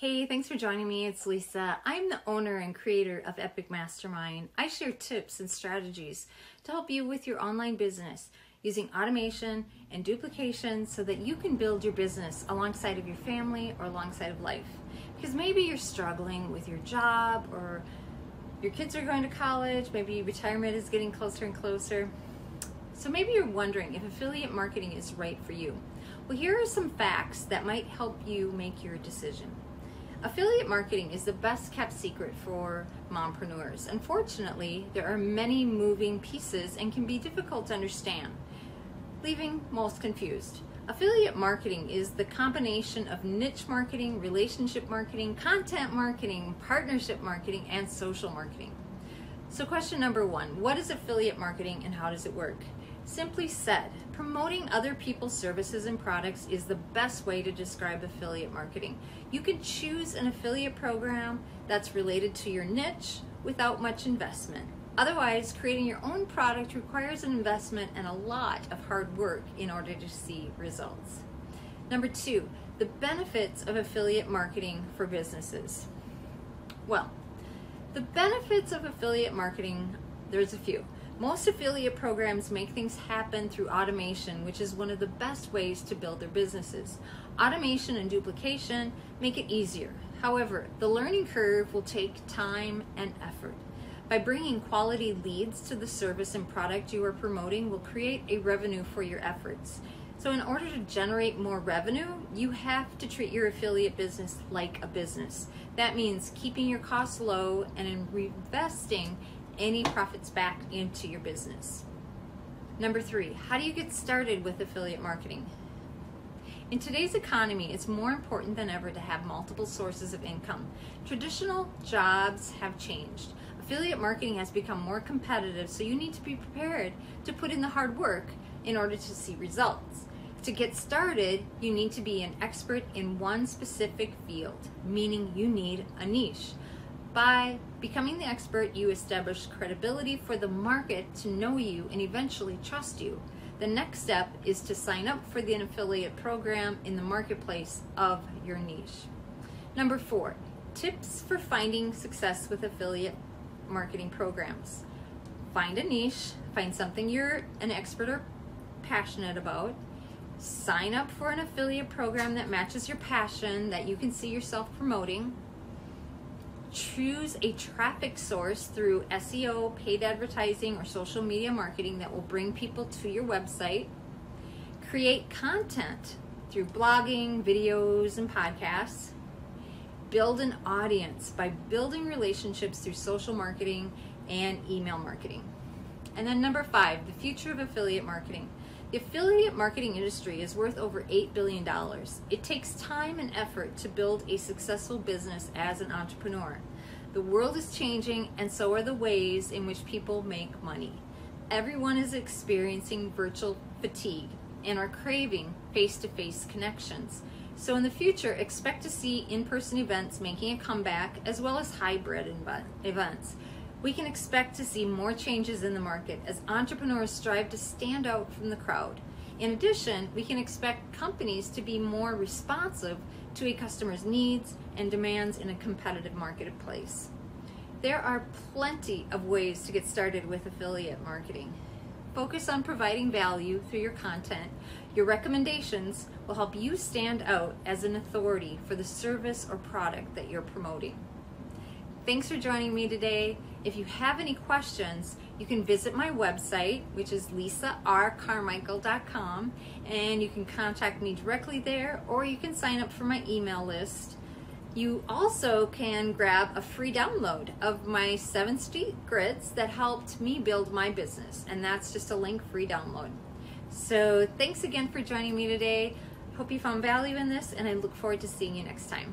Hey, thanks for joining me. It's Lisa. I'm the owner and creator of Epic Mastermind. I share tips and strategies to help you with your online business using automation and duplication so that you can build your business alongside of your family or alongside of life. Because maybe you're struggling with your job or your kids are going to college, maybe retirement is getting closer and closer. So maybe you're wondering if affiliate marketing is right for you. Well, here are some facts that might help you make your decision. Affiliate marketing is the best kept secret for mompreneurs. Unfortunately, there are many moving pieces and can be difficult to understand, leaving most confused. Affiliate marketing is the combination of niche marketing, relationship marketing, content marketing, partnership marketing, and social marketing. So question number one, what is affiliate marketing and how does it work? Simply said, promoting other people's services and products is the best way to describe affiliate marketing. You can choose an affiliate program that's related to your niche without much investment. Otherwise, creating your own product requires an investment and a lot of hard work in order to see results. Number two, the benefits of affiliate marketing for businesses. Well, the benefits of affiliate marketing, there's a few. Most affiliate programs make things happen through automation, which is one of the best ways to build their businesses. Automation and duplication make it easier. However, the learning curve will take time and effort. By bringing quality leads to the service and product you are promoting will create a revenue for your efforts. So in order to generate more revenue, you have to treat your affiliate business like a business. That means keeping your costs low and investing any profits back into your business. Number three, how do you get started with affiliate marketing? In today's economy, it's more important than ever to have multiple sources of income. Traditional jobs have changed. Affiliate marketing has become more competitive, so you need to be prepared to put in the hard work in order to see results. To get started, you need to be an expert in one specific field, meaning you need a niche. By becoming the expert, you establish credibility for the market to know you and eventually trust you. The next step is to sign up for the affiliate program in the marketplace of your niche. Number four, tips for finding success with affiliate marketing programs. Find a niche, find something you're an expert or passionate about, sign up for an affiliate program that matches your passion that you can see yourself promoting choose a traffic source through SEO, paid advertising, or social media marketing that will bring people to your website. Create content through blogging, videos, and podcasts. Build an audience by building relationships through social marketing and email marketing. And then number five, the future of affiliate marketing. The affiliate marketing industry is worth over $8 billion. It takes time and effort to build a successful business as an entrepreneur. The world is changing, and so are the ways in which people make money. Everyone is experiencing virtual fatigue and are craving face to face connections. So, in the future, expect to see in person events making a comeback as well as hybrid events we can expect to see more changes in the market as entrepreneurs strive to stand out from the crowd. In addition, we can expect companies to be more responsive to a customer's needs and demands in a competitive marketplace. There are plenty of ways to get started with affiliate marketing. Focus on providing value through your content. Your recommendations will help you stand out as an authority for the service or product that you're promoting. Thanks for joining me today. If you have any questions, you can visit my website, which is lisarcarmichael.com, and you can contact me directly there, or you can sign up for my email list. You also can grab a free download of my seven secrets that helped me build my business, and that's just a link free download. So, thanks again for joining me today. Hope you found value in this, and I look forward to seeing you next time.